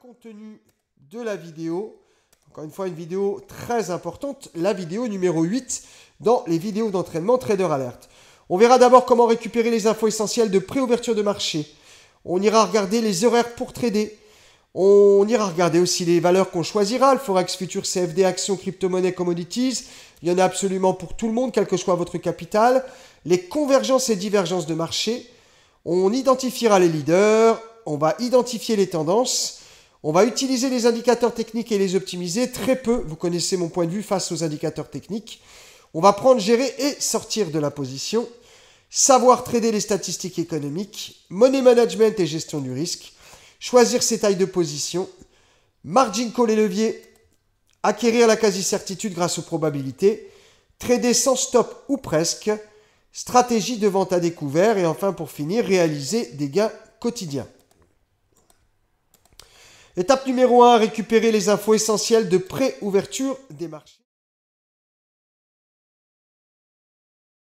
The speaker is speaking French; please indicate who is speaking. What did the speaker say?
Speaker 1: contenu de la vidéo. Encore une fois, une vidéo très importante, la vidéo numéro 8 dans les vidéos d'entraînement Trader Alert. On verra d'abord comment récupérer les infos essentielles de préouverture de marché. On ira regarder les horaires pour trader. On ira regarder aussi les valeurs qu'on choisira, le Forex Future, CFD, Actions, Crypto-Monnaie, Commodities. Il y en a absolument pour tout le monde, quel que soit votre capital. Les convergences et divergences de marché. On identifiera les leaders, on va identifier les tendances. On va utiliser les indicateurs techniques et les optimiser. Très peu, vous connaissez mon point de vue face aux indicateurs techniques. On va prendre, gérer et sortir de la position. Savoir trader les statistiques économiques. Money management et gestion du risque. Choisir ses tailles de position. Margin call et levier. Acquérir la quasi-certitude grâce aux probabilités. Trader sans stop ou presque. Stratégie de vente à découvert. Et enfin, pour finir, réaliser des gains quotidiens. Étape numéro 1, récupérer les infos essentielles de pré-ouverture des marchés.